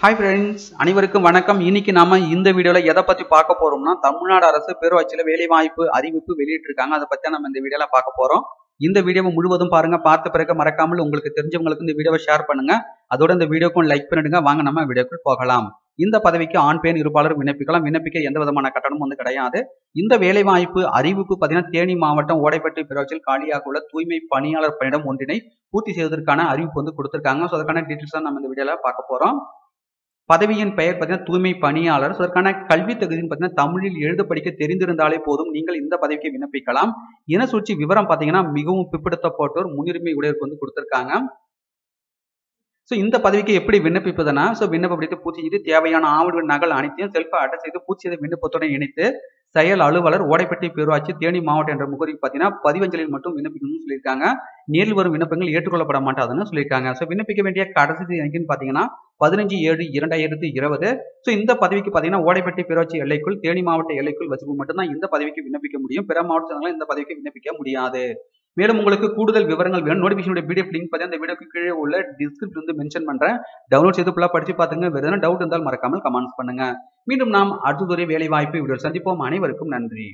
Hi friends அனைவருக்கும் வணக்கம். இன்னைக்கு நாம இந்த வீடியோல எதை பத்தி பார்க்க போறோம்னா தமிழ்நாடு அரசு பேரூராட்சியில வேலைவாய்ப்பு அறிவிப்பு வெளியிட்டிருக்காங்க. அதை பத்தி நம்ம இந்த வீடியோல பார்க்க போறோம். இந்த வீடியோவை முழுவதும் பாருங்க. பார்த்த பிறகு மறக்காமல் உங்களுக்கு தெரிஞ்சவங்களுக்கு இந்த வீடியோவை ஷேர் பண்ணுங்க. அதோட இந்த வீடியோக்கும் லைக் பண்ணிடுங்க. வாங்க நம்ம வீடியோக்குள் போகலாம். இந்த பதவிக்கு ஆண் பெண் இருப்பாளர் விண்ணப்பிக்கலாம். விண்ணப்பிக்க எந்த விதமான கட்டணமும் வந்து கிடையாது. இந்த வேலைவாய்ப்பு அறிவிப்பு பார்த்தீங்கன்னா தேனி மாவட்டம் ஓடைப்பட்டு பேரூராட்சியில் காலியாக உள்ள தூய்மை பணியாளர் பணியிடம் ஒன்றினை பூர்த்தி செய்வதற்கான அறிவிப்பு வந்து கொடுத்துருக்காங்க. ஸோ அதற்கான டீட்டெயில்ஸ் தான் நம்ம இந்த வீடியோவில் பார்க்க போறோம். பதவியின் பெயர் பார்த்தீங்கன்னா தூய்மை பணியாளர். ஸோ அதற்கான கல்வி தகுதின்னு பார்த்தீங்கன்னா தமிழில் எழுத படிக்க தெரிந்திருந்தாலே போதும். நீங்கள் இந்த பதவிக்கு விண்ணப்பிக்கலாம். இன சூழ்ச்சி விவரம் பார்த்தீங்கன்னா மிகவும் பிற்படுத்தப்பட்டோர் முன்னுரிமை உடையருக்கு வந்து கொடுத்துருக்காங்க. ஸோ இந்த பதவிக்கு எப்படி விண்ணப்பிப்பதுனா ஸோ விண்ணப்ப படித்து செய்து தேவையான ஆவணங்கள் நகல் அனைத்தையும் செல்ஃபாக அட்டை செய்து பூச்சி செய்த விண்ணப்பத்துடன் இணைத்து செயல் அலுவலர் ஓடைப்பட்டி பேரூராட்சி தேனி மாவட்டம் என்ற முகவரிக்கு பார்த்தீங்கன்னா பதிவஞ்சலில் மட்டும் விண்ணப்பிக்கணும்னு சொல்லியிருக்காங்க. நேரில் வரும் விண்ணப்பங்கள் ஏற்றுக்கொள்ளப்பட மாட்டாதுன்னு சொல்லியிருக்காங்க. ஸோ விண்ணப்பிக்க வேண்டிய கடைசி எங்கேன்னு பார்த்தீங்கன்னா பதினஞ்சு ஏழு இரண்டாயிரத்தி இருபது. ஸோ இந்த பதவிக்கு பார்த்தீங்கன்னா ஓடைப்பட்டி பேராட்சி எல்லைக்குள் தேனி மாவட்ட எல்லைக்குள் வச்சுக்கு மட்டும்தான் இந்த பதவிக்கு விண்ணப்பிக்க முடியும். பிற மாவட்டங்கள் இந்த பதவிக்கு விண்ணப்பிக்க முடியாது. மேலும் உங்களுக்கு கூடுதல் விவரங்கள் வேணும். நோட்டிபிகேஷனுடைய பிடிஎஃப் லிங்க் பார்த்தீங்கன்னா அந்த வீடியோக்கு கீழே உள்ள டிஸ்கிரிப்ஷன் வந்து மென்ஷன் பண்றேன். டவுன்லோட் செய்து ஃபுல்லாக படிச்சு பார்த்துங்க வேறு எதனா டவுட் இருந்தால் மறக்காமல் கமெண்ட்ஸ் பண்ணுங்க. மீண்டும் நாம் அடுத்ததொரு வேலை வாய்ப்பு வீடியோ சந்திப்போம். அனைவருக்கும் நன்றி.